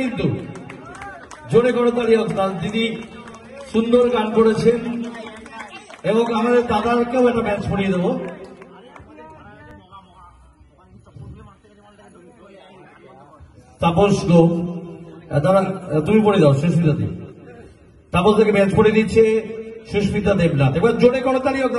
কিন্তু জোরে করতালি হোক তার দিদি সুন্দর গান করেছেন এবং আমাদের দাদাকেও একটা ম্যাচ পড়িয়ে দেবো। তাপস গো দাদা তুমি পড়ে দাও সুস্মিতা দেব তাপস থেকে ম্যাচ পড়ে দিচ্ছে সুস্মিতা দেবনাথ। এবার জোরে করতালি হোক